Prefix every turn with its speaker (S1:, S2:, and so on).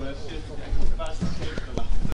S1: this.